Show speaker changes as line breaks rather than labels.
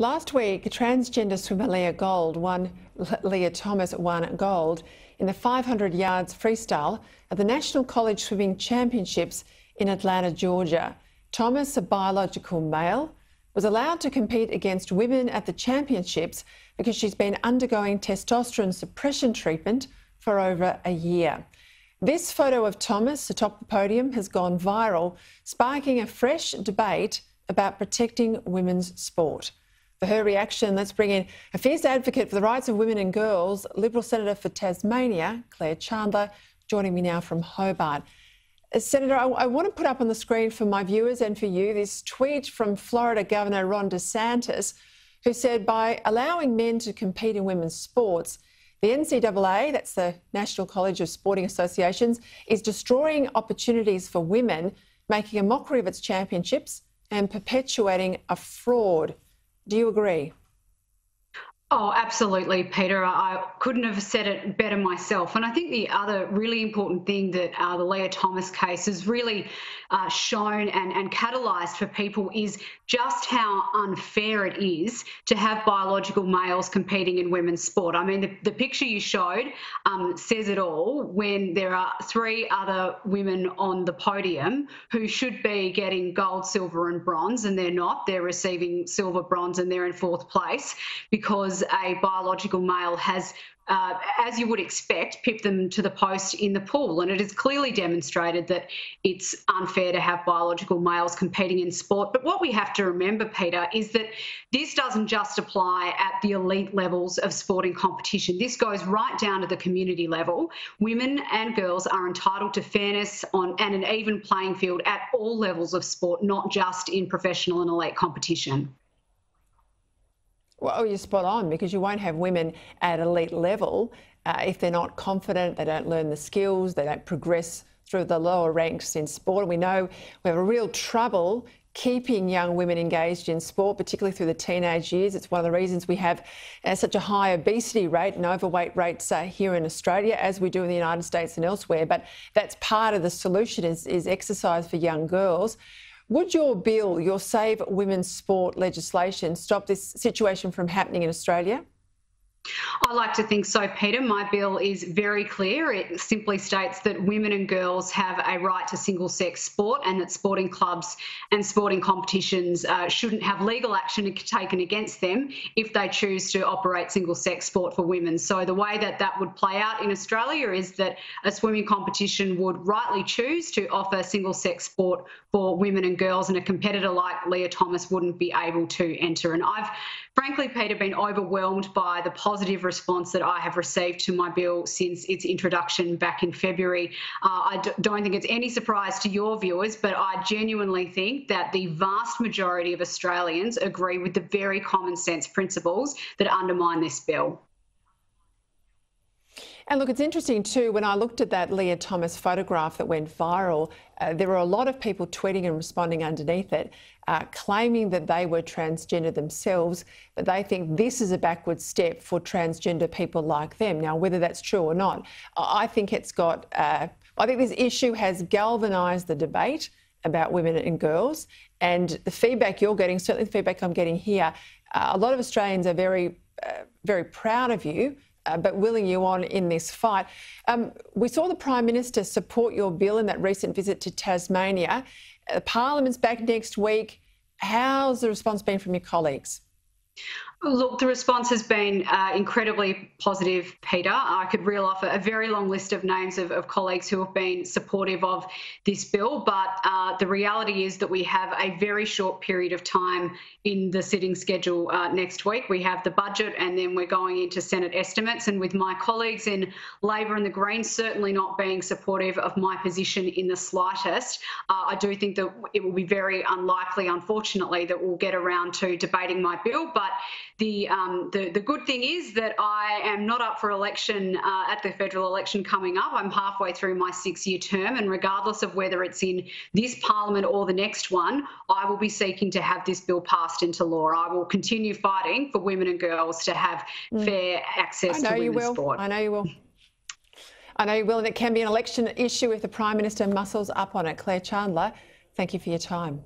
Last week, transgender swimmer Lia Gold won, Lia Thomas won gold in the 500 yards freestyle at the National College Swimming Championships in Atlanta, Georgia. Thomas, a biological male, was allowed to compete against women at the championships because she's been undergoing testosterone suppression treatment for over a year. This photo of Thomas atop the podium has gone viral, sparking a fresh debate about protecting women's sport. For her reaction, let's bring in a fierce advocate for the rights of women and girls, Liberal Senator for Tasmania, Claire Chandler, joining me now from Hobart. Uh, Senator, I, I, want to put up on the screen for my viewers and for you this tweet from Florida Governor Ron DeSantis, who said by allowing men to compete in women's sports, the NCAA, that's the National College of Sporting Associations, is destroying opportunities for women, making a mockery of its championships and perpetuating a fraud. Do you agree?
Oh, absolutely, Peta. I couldn't have said it better myself. And I think the other really important thing that uh, the Lia Thomas case has really uh, shown and, and catalysed for people is just how unfair it is to have biological males competing in women's sport. I mean, the, the picture you showed um, says it all when there are three other women on the podium who should be getting gold, silver, and bronze, and they're not. They're receiving silver, bronze, and they're in fourth place because a biological male has uh, as you would expect, pip them to the post in the pool. And it is clearly demonstrated that it's unfair to have biological males competing in sport. But what we have to remember, Peta, is that this doesn't just apply at the elite levels of sporting competition. This goes right down to the community level. Women and girls are entitled to fairness on and an even playing field at all levels of sport, not just in professional and elite competition.
Well, you're spot on because you won't have women at elite level uh, if they're not confident, they don't learn the skills, they don't progress through the lower ranks in sport. And we know we have a real trouble keeping young women engaged in sport, particularly through the teenage years. It's one of the reasons we have uh, such a high obesity rate and overweight rates uh, here in Australia, as we do in the United States and elsewhere. But that's part of the solution is, is exercise for young girls. Would your bill, your Save Women's Sport legislation, stop this situation from happening in Australia?
I like to think so, Peta. My bill is very clear. It simply states that women and girls have a right to single sex sport and that sporting clubs and sporting competitions uh, shouldn't have legal action taken against them if they choose to operate single sex sport for women. So, the way that that would play out in Australia is that a swimming competition would rightly choose to offer single sex sport for women and girls, and a competitor like Lia Thomas wouldn't be able to enter. And I've frankly, Peta, been overwhelmed by the positive response that I have received to my bill since its introduction back in February. Uh, I d- don't think it's any surprise to your viewers, but I genuinely think that the vast majority of Australians agree with the very common sense principles that undermine this bill.
And look, it's interesting too, when I looked at that Lia Thomas photograph that went viral, uh, there were a lot of people tweeting and responding underneath it, uh, claiming that they were transgender themselves, but they think this is a backward step for transgender people like them. Now, whether that's true or not, I think it's got, uh, I think this issue has galvanised the debate about women and girls. And the feedback you're getting, certainly the feedback I'm getting here, uh, a lot of Australians are very, uh, very proud of you uh, but willing you on in this fight. Um, we saw the Prime Minister support your bill in that recent visit to Tasmania. Uh, Parliament's back next week. How's the response been from your colleagues?
Look, the response has been uh, incredibly positive, Peta. I could reel off a, very long list of names of, of, colleagues who have been supportive of this bill, but uh, the reality is that we have a very short period of time in the sitting schedule uh, next week. We have the budget and then we're going into Senate estimates. And with my colleagues in Labor and the Greens certainly not being supportive of my position in the slightest, uh, I do think that it will be very unlikely, unfortunately, that we'll get around to debating my bill. But the, um, the, the good thing is that I am not up for election uh, at the federal election coming up. I'm halfway through my six-year term, and regardless of whether it's in this parliament or the next one, I will be seeking to have this bill passed into law. I will continue fighting for women and girls to have mm. fair access to women's
will.
sport.
I know you will. I know you will, and it can be an election issue if the Prime Minister muscles up on it. Claire Chandler, thank you for your time.